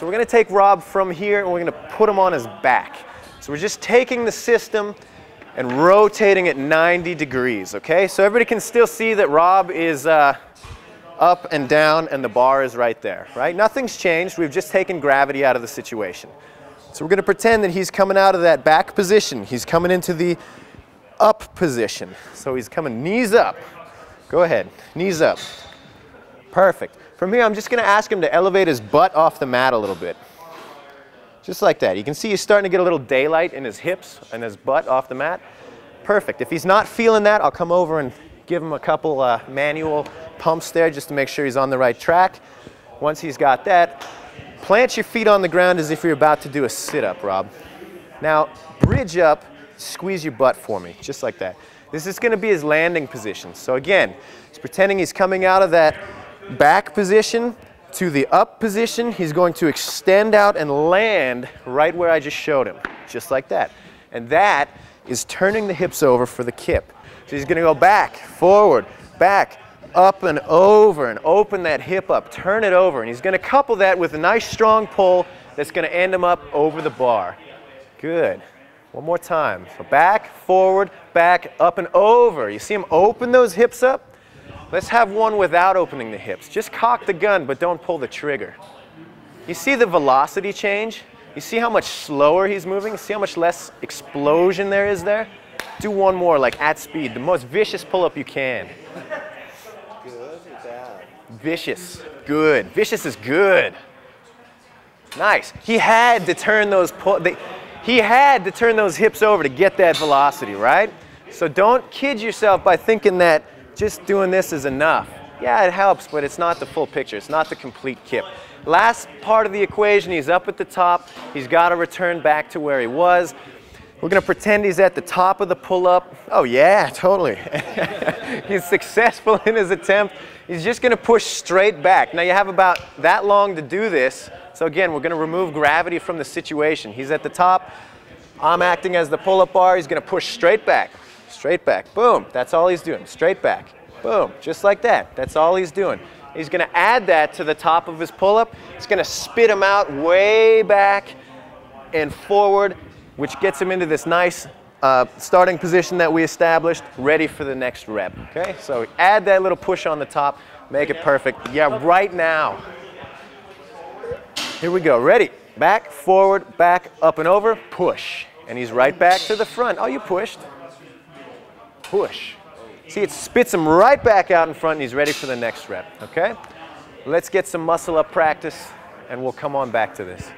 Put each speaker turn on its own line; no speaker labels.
So we're going to take Rob from here and we're going to put him on his back. So we're just taking the system and rotating it 90 degrees, okay? So everybody can still see that Rob is uh, up and down and the bar is right there, right? Nothing's changed. We've just taken gravity out of the situation. So we're going to pretend that he's coming out of that back position. He's coming into the up position. So he's coming knees up. Go ahead, knees up. Perfect. From here, I'm just going to ask him to elevate his butt off the mat a little bit. Just like that. You can see he's starting to get a little daylight in his hips and his butt off the mat. Perfect. If he's not feeling that, I'll come over and give him a couple uh, manual pumps there just to make sure he's on the right track. Once he's got that, plant your feet on the ground as if you're about to do a sit-up, Rob. Now, bridge up, squeeze your butt for me, just like that. This is going to be his landing position. So again, he's pretending he's coming out of that back position to the up position. He's going to extend out and land right where I just showed him, just like that. And that is turning the hips over for the kip. So he's going to go back, forward, back, up and over and open that hip up, turn it over. And he's going to couple that with a nice strong pull that's going to end him up over the bar. Good. One more time. So back, forward, back, up and over. You see him open those hips up? Let's have one without opening the hips. Just cock the gun, but don't pull the trigger. You see the velocity change? You see how much slower he's moving? See how much less explosion there is there? Do one more, like at speed, the most vicious pull-up you can.
Good bad?
Vicious, good. Vicious is good. Nice. He had to turn those pull, they, he had to turn those hips over to get that velocity, right? So don't kid yourself by thinking that just doing this is enough. Yeah, it helps, but it's not the full picture. It's not the complete kip. Last part of the equation, he's up at the top. He's got to return back to where he was. We're going to pretend he's at the top of the pull-up. Oh, yeah, totally. he's successful in his attempt. He's just going to push straight back. Now, you have about that long to do this. So again, we're going to remove gravity from the situation. He's at the top. I'm acting as the pull-up bar. He's going to push straight back. Straight back. Boom. That's all he's doing. Straight back. Boom. Just like that. That's all he's doing. He's to add that to the top of his pull-up. It's to spit him out way back and forward, which gets him into this nice uh, starting position that we established, ready for the next rep. Okay? So add that little push on the top. Make it perfect. Yeah, right now. Here we go. Ready. Back, forward, back, up and over. Push. And he's right back to the front. Oh, you pushed push. See, it spits him right back out in front and he's ready for the next rep, okay? Let's get some muscle up practice and we'll come on back to this.